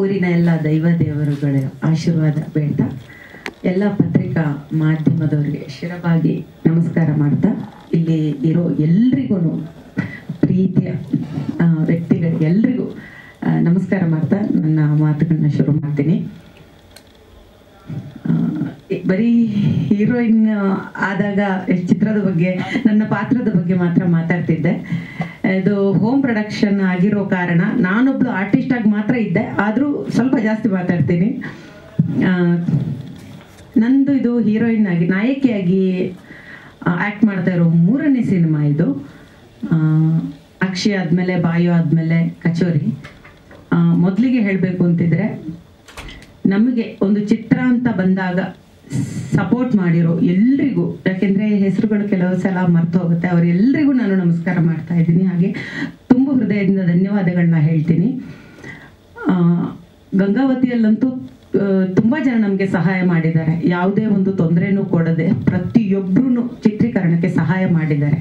ಊರಿನ ಎಲ್ಲ ದೈವ ದೇವರುಗಳ ಆಶೀರ್ವಾದ ಬೇಡ್ತಾ ಎಲ್ಲ ಪತ್ರಿಕಾ ಮಾಧ್ಯಮದವರಿಗೆ ಶಿರವಾಗಿ ನಮಸ್ಕಾರ ಮಾಡ್ತಾ ಇಲ್ಲಿ ಇರೋ ಎಲ್ರಿಗೂ ಪ್ರೀತಿಯ ವ್ಯಕ್ತಿಗಳಿಗೆ ಎಲ್ರಿಗೂ ನಮಸ್ಕಾರ ಮಾಡ್ತಾ ನನ್ನ ಮಾತುಗಳನ್ನ ಶುರು ಮಾಡ್ತೀನಿ. ಬರೀ ಹೀರೋಯಿನ್ ಆದಾಗ ಚಿತ್ರದ ಬಗ್ಗೆ, ನನ್ನ ಪಾತ್ರದ ಬಗ್ಗೆ ಮಾತ್ರ ಮಾತಾಡ್ತಿದ್ದೆ. ಇದು ಹೋಮ್ ಪ್ರೊಡಕ್ಷನ್ ಆಗಿರೋ ಕಾರಣ ನಾನೊಬ್ಳು ಆರ್ಟಿಸ್ಟ್ ಆಗಿ ಮಾತ್ರ ಇದ್ದೆ, ಆದರೂ ಸ್ವಲ್ಪ ಜಾಸ್ತಿ ಮಾತಾಡ್ತೀನಿ. ನಂದು ಇದು ಹೀರೋಯಿನ್ ಆಗಿ, ನಾಯಕಿಯಾಗಿ ಆ್ಯಕ್ಟ್ ಮಾಡ್ತಾ ಇರೋ ಮೂರನೇ ಸಿನಿಮಾ ಇದು. ಅಕ್ಷಿ ಆದಮೇಲೆ, ಬಾಯು ಆದಮೇಲೆ, ಕಚೋರಿ. ಮೊದಲಿಗೆ ಹೇಳಬೇಕು ಅಂತಿದ್ರೆ, ನಮಗೆ ಒಂದು ಚಿತ್ರ ಅಂತ ಬಂದಾಗ ಸಪೋರ್ಟ್ ಮಾಡಿರೋ ಎಲ್ರಿಗೂ, ಯಾಕೆಂದ್ರೆ ಹೆಸರುಗಳು ಕೆಲವು ಸಲ ಮರ್ತು ಹೋಗುತ್ತೆ ಅವರೆಲ್ಲರಿಗೂ ನಾನು ನಮಸ್ಕಾರ ಮಾಡ್ತಾ ಇದ್ದೀನಿ. ಹಾಗೆ ತುಂಬ ಹೃದಯದಿಂದ ಧನ್ಯವಾದಗಳನ್ನ ಹೇಳ್ತೀನಿ. ಗಂಗಾವತಿಯಲ್ಲಂತೂ ತುಂಬಾ ಜನ ನಮಗೆ ಸಹಾಯ ಮಾಡಿದ್ದಾರೆ. ಯಾವುದೇ ಒಂದು ತೊಂದರೆನೂ ಕೊಡದೆ ಪ್ರತಿಯೊಬ್ಬರೂ ಚಿತ್ರೀಕರಣಕ್ಕೆ ಸಹಾಯ ಮಾಡಿದ್ದಾರೆ.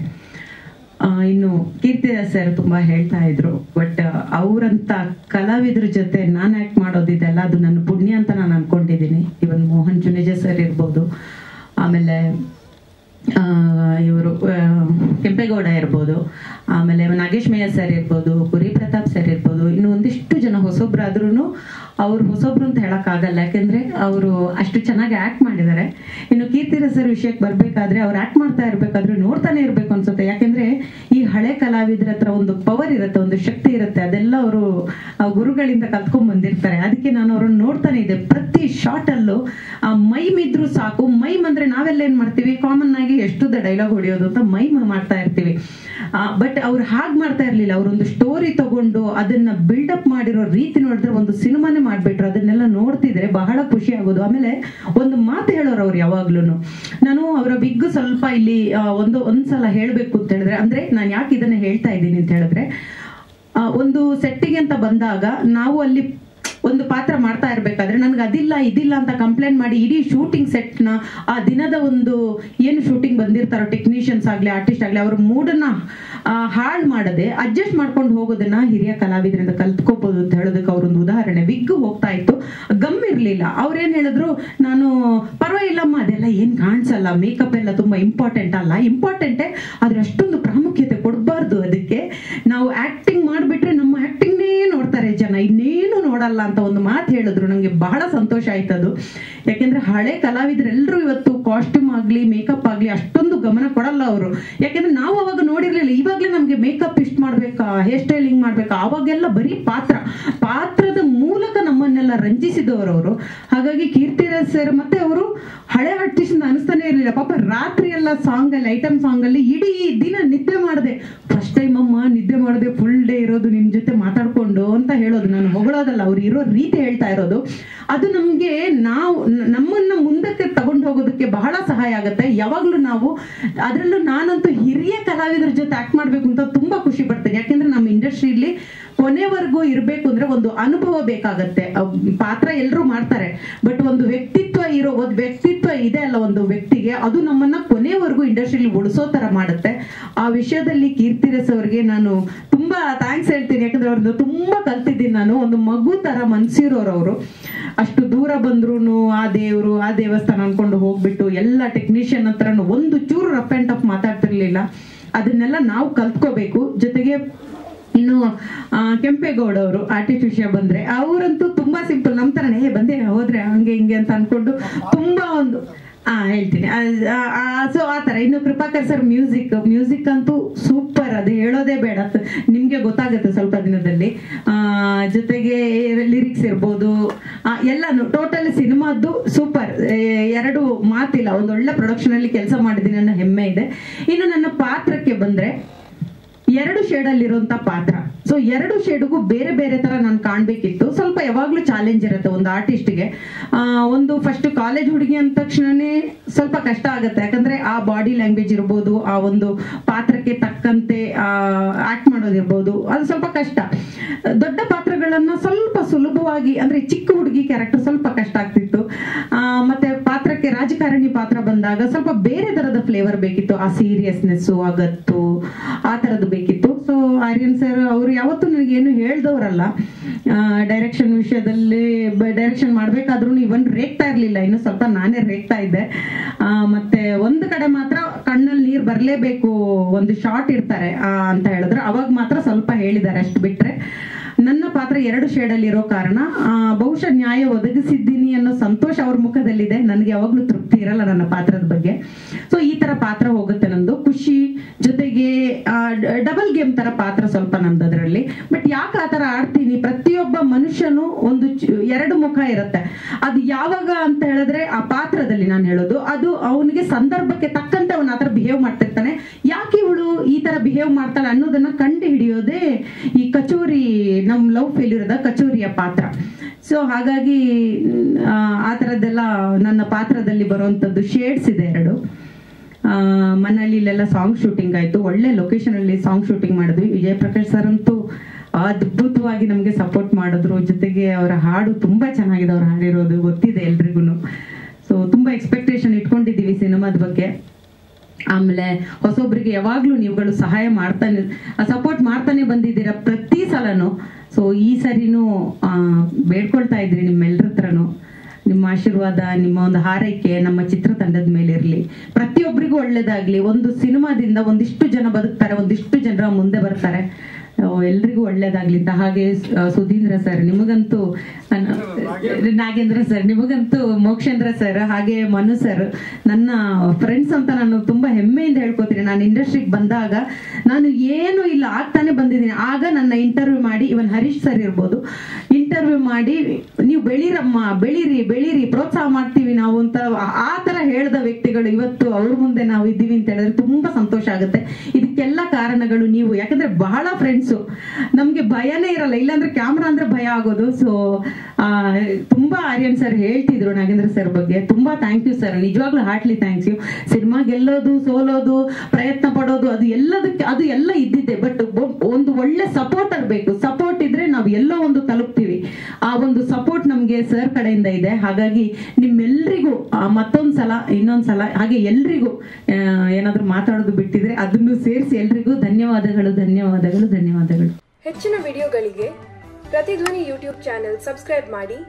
ಇನ್ನು ಕೀರ್ತಿದಾಸ್ ಸರ್ ತುಂಬಾ ಹೇಳ್ತಾ ಇದ್ರು ಬಟ್ ಅವರಂತ ಕಲಾವಿದ್ರ ಜೊತೆ ನಾನು ಆಕ್ಟ್ ಮಾಡೋದಿದೆಲ್ಲ ಅದು ನನ್ನ ಪುಣ್ಯ ಅಂತ ನಾನು ಆಮೇಲೆ ಇವರು ಕೆಂಪೇಗೌಡ ಇರ್ಬೋದು, ಆಮೇಲೆ ನಾಗೇಶ್ ಮೇಯರ್ ಸರ್ ಇರ್ಬೋದು ಕುರಿ ಪ್ರತಾಪ್ ಸರ್ ಇರ್ಬೋದು, ಇನ್ನು ಒಂದಿಷ್ಟು ಜನ ಹೊಸೊಬ್ರಾದ್ರೂ ಅವ್ರು ಹೊಸೊಬ್ರು ಅಂತ ಹೇಳಕ್ಕಾಗಲ್ಲ ಯಾಕೆಂದ್ರೆ ಅವರು ಅಷ್ಟು ಚೆನ್ನಾಗಿ ಆಕ್ಟ್ ಮಾಡಿದ್ದಾರೆ ಇನ್ನು ಕೀರ್ತಿ ಸರ್ ವಿಷಯಕ್ಕೆ ಬರ್ಬೇಕಾದ್ರೆ ಅವ್ರು ಆಕ್ಟ್ ಮಾಡ್ತಾ ಇರ್ಬೇಕಾದ್ರೆ ನೋಡ್ತಾನೆ ಇರ್ಬೇಕು ಅನ್ಸುತ್ತೆ. ಯಾಕೆಂದ್ರೆ ಈ ಹಳೆ ಕಲಾವಿದರ ಹತ್ರ ಒಂದು ಪವರ್ ಇರುತ್ತೆ, ಒಂದು ಶಕ್ತಿ ಇರುತ್ತೆ, ಅದೆಲ್ಲ ಅವರು ಗುರುಗಳಿಂದ ಕಲ್ತ್ಕೊಂಡ್ ಬಂದಿರ್ತಾರೆ. ಅದಕ್ಕೆ ನಾನು ಅವ್ರನ್ನ ನೋಡ್ತಾನೆ ಇದ್ದೆ. ಪ್ರತಿ ಶಾರ್ಟ್ ಅಲ್ಲೂ ಆ ಮೈಮ್ ಇದ್ರು ಸಾಕು. ಮೈಮ್ ಅಂದ್ರೆ ನಾವೆಲ್ಲ ಏನ್ ಮಾಡ್ತೀವಿ? ಕಾಮನ್ ಆಗಿ ಎಷ್ಟುದ ಡೈಲಾಗ್ ಹೊಡೆಯೋದು ಅಂತ ಮೈಮ್ ಮಾಡ್ತಾ ಇರ್ತೀವಿ. ಬಟ್ ಅವ್ರು ಹಾಗೆ ಮಾಡ್ತಾ ಇರ್ಲಿಲ್ಲ. ಅವರೊಂದು ಸ್ಟೋರಿ ತಗೊಂಡು ಅದನ್ನ ಬಿಲ್ಡಪ್ ಮಾಡಿರೋ ರೀತಿ ನೋಡಿದ್ರೆ ಒಂದು ಸಿನಿಮಾನೇ ಮಾಡ್ಬಿಟ್ರು. ಅದನ್ನೆಲ್ಲ ನೋಡ್ತಿದ್ರೆ ಬಹಳ ಖುಷಿ ಆಗೋದು. ಆಮೇಲೆ ಒಂದು ಮಾತು ಹೇಳೋರು ಅವ್ರು ಯಾವಾಗ್ಲೂ ನಾನು ಅವರ ಬಿಗ್ ಸ್ವಲ್ಪ ಇಲ್ಲಿ ಒಂದು, ಒಂದ್ಸಲ ಹೇಳ್ಬೇಕು ಅಂತ ಹೇಳಿದ್ರೆ, ಅಂದ್ರೆ ನಾನು ಯಾಕೆ ಇದನ್ನ ಹೇಳ್ತಾ ಇದ್ದೀನಿ ಅಂತ ಹೇಳಿದ್ರೆ ಒಂದು ಸೆಟ್ಟಿಗೆ ಅಂತ ಬಂದಾಗ ನಾವು ಅಲ್ಲಿ ಒಂದು ಪಾತ್ರ ಮಾಡ್ತಾ ಇರ್ಬೇಕಾದ್ರೆ ನನ್ಗೆ ಅದಿಲ್ಲ, ಇದಿಲ್ಲ ಅಂತ ಕಂಪ್ಲೇಂಟ್ ಮಾಡಿ ಇಡೀ ಶೂಟಿಂಗ್ ಸೆಟ್ನ ಆ ದಿನದ ಒಂದು ಏನು ಶೂಟಿಂಗ್ ಬಂದಿರ್ತಾರೋ ಟೆಕ್ನಿಷಿಯನ್ಸ್ ಆಗ್ಲಿ ಆರ್ಟಿಸ್ಟ್ ಆಗ್ಲಿ, ಅವ್ರ ಮೂಡನ್ನ ಹಾಳು ಮಾಡದೆ ಅಡ್ಜಸ್ಟ್ ಮಾಡ್ಕೊಂಡು ಹೋಗೋದನ್ನ ಹಿರಿಯ ಕಲಾವಿದರಿಂದ ಕಲ್ತ್ಕೋಬಹುದು ಅಂತ ಹೇಳೋದಕ್ಕೆ ಅವ್ರೊಂದು ಉದಾಹರಣೆ. ವಿಗ್ ಹೋಗ್ತಾ ಇತ್ತು, ಗಮ್ ಇರ್ಲಿಲ್ಲ. ಅವ್ರೇನ್ ಹೇಳಿದ್ರು, ನಾನು, ಪರವಾಗಿಲ್ಲಮ್ಮ, ಅದೆಲ್ಲ ಏನ್ ಕಾಣಿಸಲ್ಲ. ಮೇಕಪ್ ಎಲ್ಲ ತುಂಬಾ ಇಂಪಾರ್ಟೆಂಟ್ ಅಲ್ಲ. ಇಂಪಾರ್ಟೆಂಟೇ ಆದ್ರೆ ಅಷ್ಟೊಂದು ಪ್ರಾಮುಖ್ಯತೆ ಕೊಡಬಾರ್ದು. ಅದಕ್ಕೆ ನಾವು ಆಕ್ಟಿಂಗ್ ಆಕ್ಟಿಂಗ್ನೇ ನೋಡ್ತಾರೆ ಜನ, ಇನ್ನೇನು ನೋಡಲ್ಲ ಅಂತ ಒಂದು ಮಾತು ಹೇಳಿದ್ರು. ನಂಗೆ ಬಹಳ ಸಂತೋಷ ಆಯ್ತದು. ಯಾಕೆಂದ್ರೆ ಹಳೆ ಕಲಾವಿದರೆಲ್ಲರೂ ಇವತ್ತು ಕಾಸ್ಟ್ಯೂಮ್ ಆಗ್ಲಿ ಮೇಕಪ್ ಆಗ್ಲಿ, ಅಷ್ಟೊಂದು ಗಮನ ಕೊಡಲ್ಲ ಅವರು. ಯಾಕೆಂದ್ರೆ ನಾವು ಅವಾಗ ನೋಡಿರ್ಲಿಲ್ಲ, ಇವಾಗ್ಲೇ ನಮ್ಗೆ ಮೇಕಪ್ ಇಷ್ಟ ಮಾಡ್ಬೇಕಾ ಹೇರ್ ಸ್ಟೈಲಿಂಗ್ ಮಾಡ್ಬೇಕಾ, ಅವಾಗೆಲ್ಲ ಬರೀ ಪಾತ್ರ. ಪಾತ್ರದ ಮೂಲಕ ನಮ್ಮನ್ನೆಲ್ಲ ರಂಜಿಸಿದವರು ಅವರು. ಹಾಗಾಗಿ ಕೀರ್ತಿರಾಜ್ ಸರ್ ಮತ್ತೆ ಅವರು ಹಳೆ ಹಟ್ಟಿಸಿಂದ ಅನಿಸ್ತಾನೆ ಇರಲಿಲ್ಲ. ಪಾಪ ರಾತ್ರಿ ಎಲ್ಲ ಸಾಂಗ್ ಅಲ್ಲಿ ಐಟಮ್ ಸಾಂಗ್ ಅಲ್ಲಿ ಇಡೀ ದಿನ ನಿದ್ದೆ ಮಾಡಿದೆ. ಫಸ್ಟ್ ಟೈಮ್ ಅಮ್ಮ ನಿದ್ದೆ ಮಾಡದೆ ಫುಲ್ ಡೇ ಇರೋದು ನಿಮ್ ಜೊತೆ ಮಾತಾಡ್ಕೊಂಡು ಅಂತ ಹೇಳೋದು. ನಾನು ಹೊಗಳೋದಲ್ಲ, ಅವ್ರು ಇರೋ ರೀತಿ ಹೇಳ್ತಾ ಇರೋದು. ಅದು ನಮ್ಗೆ ನಾವು, ನಮ್ಮನ್ನ ಮುಂದಕ್ಕೆ ತಗೊಂಡು ಹೋಗೋದಕ್ಕೆ ಬಹಳ ಸಹಾಯ ಆಗುತ್ತೆ. ಯಾವಾಗ್ಲೂ ನಾವು ಅದರಲ್ಲೂ ನಾನಂತೂ ಹಿರಿಯ ಕಲಾವಿದರ ಜೊತೆ ಆಕ್ಟ್ ಮಾಡ್ಬೇಕು ಅಂತ ತುಂಬಾ ಖುಷಿ ಪಡ್ತೇನೆ. ಯಾಕೆಂದ್ರೆ ನಮ್ಮ ಇಂಡಸ್ಟ್ರಿಯಲ್ಲಿ ಕೊನೆವರೆಗೂ ಇರಬೇಕು ಅಂದ್ರೆ ಒಂದು ಅನುಭವ ಬೇಕಾಗತ್ತೆ. ಪಾತ್ರ ಎಲ್ಲರೂ ಮಾಡ್ತಾರೆ. ಬಟ್ ಒಂದು ವ್ಯಕ್ತಿತ್ವ ಇರೋ, ಒಂದು ವ್ಯಕ್ತಿತ್ವ ಇದೆ ಅಲ್ಲ ಒಂದು ವ್ಯಕ್ತಿಗೆ, ಅದು ನಮ್ಮನ್ನ ಕೊನೆವರೆಗೂ ಇಂಡಸ್ಟ್ರಿಯಲ್ಲಿ ಉಳಿಸೋ ತರ ಮಾಡುತ್ತೆ. ಆ ವಿಷಯದಲ್ಲಿ ಕೀರ್ತಿರಸ್ ಅವ್ರಿಗೆ ನಾನು ತುಂಬಾ ಥ್ಯಾಂಕ್ಸ್ ಹೇಳ್ತೀನಿ. ಯಾಕಂದ್ರೆ ಅವ್ರದ್ದು ತುಂಬಾ ಕಲ್ತಿದ್ದೀನಿ ನಾನು. ಒಂದು ಮಗು ತರ ಮನ್ಸಿರೋರು ಅವರು. ಅಷ್ಟು ದೂರ ಬಂದ್ರು ಆ ದೇವರು, ಆ ದೇವಸ್ಥಾನ ಅನ್ಕೊಂಡು ಹೋಗ್ಬಿಟ್ಟು ಎಲ್ಲ ಟೆಕ್ನಿಷಿಯನ್ ಹತ್ರನು ಒಂದು ಚೂರು ರಫ್ ಅಂಡ್ ಟಫ್ ಮಾತಾಡ್ತಿರ್ಲಿಲ್ಲ. ಅದನ್ನೆಲ್ಲ ನಾವು ಕಲ್ತ್ಕೋಬೇಕು. ಜೊತೆಗೆ ಇನ್ನು ಕೆಂಪೇಗೌಡ ಅವರು ಆರ್ಟಿಫಿಷಿಯಲ್ ಬಂದ್ರೆ ಅವರಂತೂ ತುಂಬಾ ಸಿಂಪಲ್ ನಮ್ ತರನೇ "ಏ, ಬಂದೆ ಹೋದ್ರೆ ಹಂಗೆ ಹಿಂಗೆ ಅಂತ ಅನ್ಕೊಂಡು ತುಂಬಾ ಒಂದು ಆ ಹೇಳ್ತೀನಿ. ಸೊ ಆ ತರ ಇನ್ನು ಕೃಪಾಕರ್ ಸರ್ ಮ್ಯೂಸಿಕ್ ಮ್ಯೂಸಿಕ್ ಅಂತೂ ಸೂಪರ್ ಅದು ಹೇಳೋದೇ ಬೇಡ. ನಿಮ್ಗೆ ಗೊತ್ತಾಗುತ್ತೆ ಸ್ವಲ್ಪ ದಿನದಲ್ಲಿ. ಜೊತೆಗೆ ಲಿರಿಕ್ಸ್ ಇರ್ಬೋದು ಎಲ್ಲಾನು ಟೋಟಲ್ ಸಿನಿಮಾದ್ದು ಸೂಪರ್ ಎರಡು ಮಾತಿಲ್ಲ ಒಂದು ಒಳ್ಳೆ ಪ್ರೊಡಕ್ಷನ್ ಅಲ್ಲಿ ಕೆಲಸ ಮಾಡಿದೀನಿ ಅನ್ನೋ ಹೆಮ್ಮೆ ಇದೆ. ಇನ್ನು ನನ್ನ ಪಾತ್ರಕ್ಕೆ ಬಂದ್ರೆ ಎರಡು ಶೇಡ್ ಅಲ್ಲಿರುವಂತ ಪಾತ್ರ. ಸೊ ಎರಡು ಶೇಡ್ಗೂ ಬೇರೆ ಬೇರೆ ತರ ನಾನು ಕಾಣ್ಬೇಕಿತ್ತು. ಸ್ವಲ್ಪ ಯಾವಾಗ್ಲೂ ಚಾಲೆಂಜ್ ಇರುತ್ತೆ ಒಂದು ಆರ್ಟಿಸ್ಟ್ಗೆ ಒಂದು ಫಸ್ಟ್ ಕಾಲೇಜ್ ಹುಡುಗಿ ಅಂದ ತಕ್ಷಣನೇ ಸ್ವಲ್ಪ ಕಷ್ಟ ಆಗುತ್ತೆ. ಯಾಕಂದ್ರೆ ಆ ಬಾಡಿ ಲ್ಯಾಂಗ್ವೇಜ್ ಇರ್ಬೋದು, ಆ ಒಂದು ಪಾತ್ರಕ್ಕೆ ತಕ್ಕಂತೆ ಆಕ್ಟ್ ಮಾಡೋದಿರ್ಬೋದು ಅದು ಸ್ವಲ್ಪ ಕಷ್ಟ. ದೊಡ್ಡ ಪಾತ್ರಗಳನ್ನ ಸ್ವಲ್ಪ ಸುಲಭವಾಗಿ, ಅಂದ್ರೆ ಚಿಕ್ಕ ಹುಡುಗಿ ಕ್ಯಾರೆಕ್ಟರ್ ಸ್ವಲ್ಪ ಕಷ್ಟ ಆಗ್ತಿತ್ತು ಆ, ಮತ್ತೆ ಪಾತ್ರಕ್ಕೆ ರಾಜ ರಾಜಕಾರಣಿ ಪಾತ್ರ ಬಂದಾಗ ಸ್ವಲ್ಪ ಬೇರೆ ತರದ ಫ್ಲೇವರ್ ಬೇಕಿತ್ತು. ಆ ಸೀರಿಯಸ್ನೆಸ್ ಆಗತ್ತು ಗತ್ತು ಆ ತರದ್ದು ಬೇಕಿತ್ತು. ಸೊ ಆರ್ಯನ್ ಸರ್ ಅವರು ಯಾವತ್ತೂ ಏನು ಹೇಳ್ದವ್ರಲ್ಲ ಡೈರೆಕ್ಷನ್ ವಿಷಯದಲ್ಲಿ ಡೈರೆಕ್ಷನ್ ಮಾಡ್ಬೇಕಾದ್ರೂ ಇವನ್ ರೇಗ್ತಾ ಇರ್ಲಿಲ್ಲ. ಇನ್ನು ಸ್ವಲ್ಪ ನಾನೇ ರೇಗ್ತಾ ಇದ್ದೆ. ಮತ್ತೆ ಒಂದು ಕಡೆ ಮಾತ್ರ ಕಣ್ಣಲ್ಲಿ ನೀರು ಬರಲೇಬೇಕು, ಒಂದು ಶಾರ್ಟ್ ಇರ್ತಾರೆ ಅಂತ ಹೇಳಿದ್ರೆ. ಅವಾಗ ಮಾತ್ರ ಸ್ವಲ್ಪ ಹೇಳಿದ್ದಾರೆ, ಅಷ್ಟು ಬಿಟ್ರೆ. ನನ್ನ ಪಾತ್ರ ಎರಡು ಶೇಡಲ್ಲಿ ಇರೋ ಕಾರಣ ಬಹುಶಃ ನ್ಯಾಯ ಒದಗಿಸಿದ್ದೀನಿ ಅನ್ನೋ ಸಂತೋಷ ಅವ್ರ ಮುಖದಲ್ಲಿದೆ. ನನಗೆ ಯಾವಾಗ್ಲೂ ತೃಪ್ತಿ ಇರಲ್ಲ ನನ್ನ ಪಾತ್ರದ ಬಗ್ಗೆ. ಸೊ ಈ ತರ ಪಾತ್ರ ಹೋಗುತ್ತೆ ನಂದು. ಖುಷಿ ಜೊತೆಗೆ ಡಬಲ್ ಗೇಮ್ ತರ ಪಾತ್ರ ಸ್ವಲ್ಪ ನಂದು ಅದರಲ್ಲಿ ಬಟ್ ಯಾಕೆ ಆ ತರ ಆಡ್ತೀನಿ? ಪ್ರತಿಯೊಬ್ಬ ಮನುಷ್ಯನು ಒಂದು ಎರಡು ಮುಖ ಇರುತ್ತೆ. ಅದು ಯಾವಾಗ ಅಂತ ಹೇಳಿದ್ರೆ ಆ ಪಾತ್ರದಲ್ಲಿ ನಾನು ಹೇಳೋದು. ಅದು ಅವನಿಗೆ ಸಂದರ್ಭಕ್ಕೆ ತಕ್ಕಂತೆ ಅವನ ಆತರ ಬಿಹೇವ್ ಮಾಡ್ತಿರ್ತಾನೆ. ಯಾಕೆ ಇವಳು ಈ ತರ ಬಿಹೇವ್ ಮಾಡ್ತಾಳೆ ಅನ್ನೋದನ್ನ ಕಂಡು ಹಿಡಿಯೋದೇ ಈ ಕಚೋರಿ ನಮ್ ಲವ್ ಫೇಲ್ಯೂರದ ಕಚೋರಿಯ ಪಾತ್ರ. ಸೊ ಹಾಗಾಗಿ ಆ, ತರದ್ದೆಲ್ಲ ನನ್ನ ಪಾತ್ರದಲ್ಲಿ ಬರುವಂತದ್ದು ಶೇಡ್ಸ್ ಇದೆ ಎರಡು. ಮನೆಯಲ್ಲಿ ಮನಾಲಿ ಇಲ್ಲೆಲ್ಲ ಸಾಂಗ್ ಶೂಟಿಂಗ್ ಆಯ್ತು. ಒಳ್ಳೆ ಲೊಕೇಶನ್ ಅಲ್ಲಿ ಸಾಂಗ್ ಶೂಟಿಂಗ್ ಮಾಡಿದ್ವಿ. ವಿಜಯ್ ಪ್ರಕಾಶ್ ಸರ್ ಅಂತೂ ಅದ್ಭುತವಾಗಿ ನಮಗೆ ಸಪೋರ್ಟ್ ಮಾಡಿದ್ರು. ಜೊತೆಗೆ ಅವರ ಹಾಡು ತುಂಬಾ ಚೆನ್ನಾಗಿದೆ. ಅವ್ರು ಹಾಡಿರೋದು ಗೊತ್ತಿದೆ ಎಲ್ರಿಗೂ ಸೊ ತುಂಬಾ ಎಕ್ಸ್ಪೆಕ್ಟೇಷನ್ ಇಟ್ಕೊಂಡಿದ್ದೀವಿ ಸಿನಿಮಾದ ಬಗ್ಗೆ. ಆಮೇಲೆ ಹೊಸೊಬ್ರಿಗೆ ಯಾವಾಗ್ಲೂ ನೀವುಗಳು ಸಹಾಯ ಮಾಡ್ತಾನೆ ಸಪೋರ್ಟ್ ಮಾಡ್ತಾನೆ ಬಂದಿದ್ದೀರಾ ಪ್ರತಿ ಸಲನು. ಸೊ ಈ ಸರಿನೂ ಆ, ಬೇಡ್ಕೊಳ್ತಾ ಇದ್ರಿ ನಿಮ್ಮೆಲ್ಲರ ಹತ್ರನು. ನಿಮ್ಮ ಆಶೀರ್ವಾದ ನಿಮ್ಮ ಒಂದು ಹಾರೈಕೆ ನಮ್ಮ ಚಿತ್ರತಂಡದ ಮೇಲೆ ಇರಲಿ. ಪ್ರತಿಯೊಬ್ಬರಿಗೂ ಒಳ್ಳೇದಾಗ್ಲಿ. ಒಂದು ಸಿನಿಮಾದಿಂದ ಒಂದಿಷ್ಟು ಜನ ಬದುಕ್ತಾರೆ ಒಂದಿಷ್ಟು ಜನರ ಮುಂದೆ ಬರ್ತಾರೆ. ಎಲ್ರಿಗೂ ಒಳ್ಳೇದಾಗ್ಲಿ ಅಂತ ಹಾಗೆ ಸುಧೀಂದ್ರ ಸರ್ ನಿಮಗಂತೂ ನಾಗೇಂದ್ರ. ಸರ್ ನಿಮಗಂತೂ ಮೋಕ್ಷೇಂದ್ರ ಸರ್ ಹಾಗೆ ಮನು ಸರ್ ನನ್ನ ಫ್ರೆಂಡ್ಸ್ ಅಂತ ನಾನು ತುಂಬಾ ಹೆಮ್ಮೆಯಿಂದ ಹೇಳ್ಕೊತೀನಿ. ನಾನು ಇಂಡಸ್ಟ್ರಿಗೆ ಬಂದಾಗ ನಾನು ಏನು ಇಲ್ಲ ಆಗ್ತಾನೆ ಬಂದಿದ್ದೀನಿ. ಆಗ ನನ್ನ ಇಂಟರ್ವ್ಯೂ ಮಾಡಿ ಇವನ್ ಹರೀಶ್ ಸರ್ ಇರ್ಬೋದು ಇಂಟರ್ವ್ಯೂ ಮಾಡಿ ನೀವು ಬೆಳೀರಮ್ಮ ಬೆಳಿರಿ ಬೆಳೀರಿ ಪ್ರೋತ್ಸಾಹ ಮಾಡ್ತೀವಿ ನಾವು ಅಂತ ಆ ತರ ಹೇಳ್ದ ವ್ಯಕ್ತಿಗಳು ಇವತ್ತು ಅವ್ರ ಮುಂದೆ ನಾವು ಇದ್ದೀವಿ ಅಂತ ಹೇಳಿದ್ರೆ ತುಂಬಾ ಸಂತೋಷ ಆಗುತ್ತೆ. ಇದಕ್ಕೆಲ್ಲ ಕಾರಣಗಳು ನೀವು. ಯಾಕಂದ್ರೆ ಬಹಳ ಫ್ರೆಂಡ್ಸು ನಮ್ಗೆ ಭಯನೇ ಇರಲ್ಲ. ಇಲ್ಲಾಂದ್ರೆ ಕ್ಯಾಮ್ರಾ ಅಂದ್ರೆ ಭಯ ಆಗೋದು. ಸೊ ತುಂಬಾ ಆರ್ಯನ್ ಸರ್ ಹೇಳ್ತಿದ್ರು ನಾಗೇಂದ್ರ ಸರ್ ಬಗ್ಗೆ. ತುಂಬಾ ಥ್ಯಾಂಕ್ ಯು ಸರ್ ನಿಜವಾಗ್ಲೂ ಹಾರ್ಟ್ಲಿ ಥ್ಯಾಂಕ್ಸ್ ಯು ಸಿನಿಮಾ ಗೆಲ್ಲೋದು, ಸೋಲೋದು, ಪ್ರಯತ್ನ ಪಡೋದು, ಅದು ಎಲ್ಲದಕ್ಕೆ, ಅದು ಎಲ್ಲ ಇದ್ದಿದ್ದೆ. ಬಟ್ ಒಂದು ಒಳ್ಳೆ ಸಪೋರ್ಟರ್ ಬೇಕು. ಸಪೋರ್ಟ್ ಇದ್ರೆ ನಾವು ಎಲ್ಲೋ ಒಂದು ತಲುಪ್ತೀವಿ. ಒಂದು ಸಪೋರ್ಟ್ ನಮ್ಗೆ ಸರ್ ಕಡೆಯಿಂದ ಇದೆ. ಹಾಗಾಗಿ ನಿಮ್ಮೆಲ್ರಿಗೂ ಮತ್ತೊಂದ್ಸಲ ಮತ್ತೊಂದ್ ಸಲ, ಇನ್ನೊಂದ್ ಸಲ, ಹಾಗೆ ಎಲ್ರಿಗೂ ಏನಾದ್ರೂ ಮಾತಾಡೋದು ಬಿಟ್ಟಿದ್ರೆ ಅದನ್ನು ಸೇರಿಸಿ ಎಲ್ರಿಗೂ ಧನ್ಯವಾದಗಳು ಧನ್ಯವಾದಗಳು ಧನ್ಯವಾದಗಳು. ಹೆಚ್ಚಿನ ವಿಡಿಯೋಗಳಿಗೆ ಪ್ರತಿಧ್ವನಿ ಯೂಟ್ಯೂಬ್ ಚಾನೆಲ್ ಸಬ್ಸ್ಕ್ರೈಬ್ ಮಾಡಿ,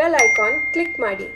ಬೆಲ್ ಐಕಾನ್ ಕ್ಲಿಕ್ ಮಾಡಿ.